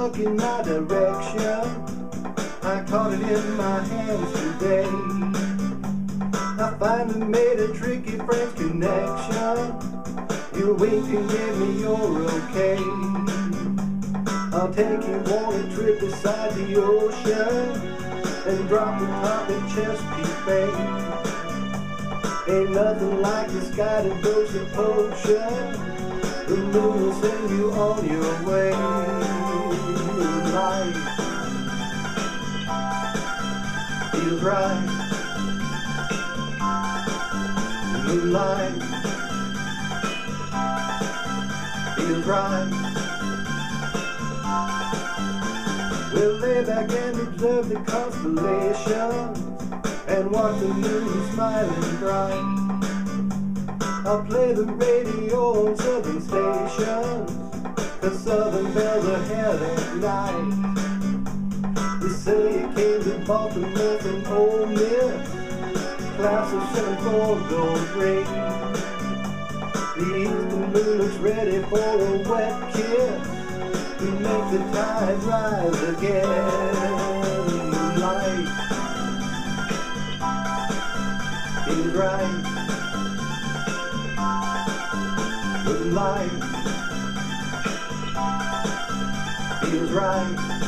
luck in my direction. I caught it in my hands today. I finally made a tricky friend's connection. You wink and give me your okay. I'll take you on a trip beside the ocean and drop the top in Chesapeake Bay. Ain't nothing like the sky to dose a potion. The moon will send you on your way. Life feels right. Moonlight feels right. We'll lay back and observe the constellations and watch the moon smiling bright. I'll play the radio on southern stations Cause southern belles are held at night. They say it came to Baltimore from Ole Miss. Class of 74 gold ring The eastern moon looks ready for a wet kiss. To make the tide rise again. Light is right. Life feels right.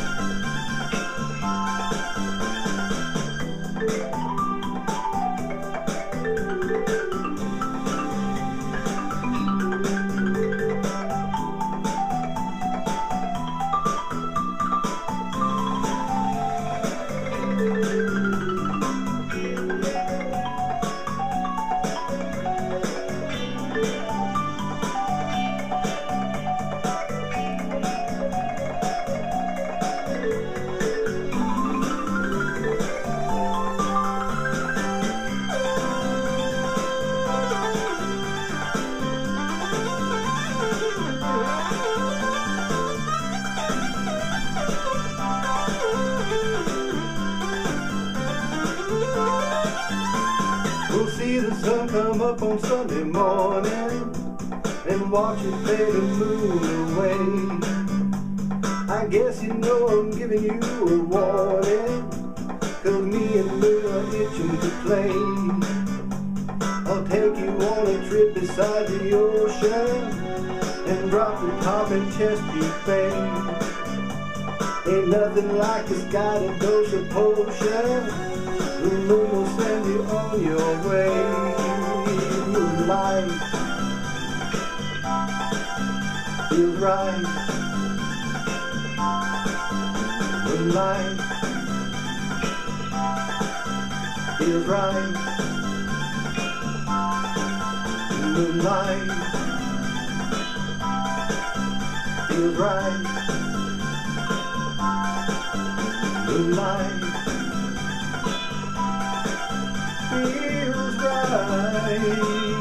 See the sun come up on Sunday morning and watch it fade the moon away. I guess you know I'm giving you a warning, cause me and moon are itching to play. I'll take you on a trip beside the ocean and drop the top and in Chesapeake Bay. Ain't nothing like a sky to dose a potion. The moon will send you on your way. Moonlight feels right. Moonlight feels right. Moonlight feels right. Moonlight feels right.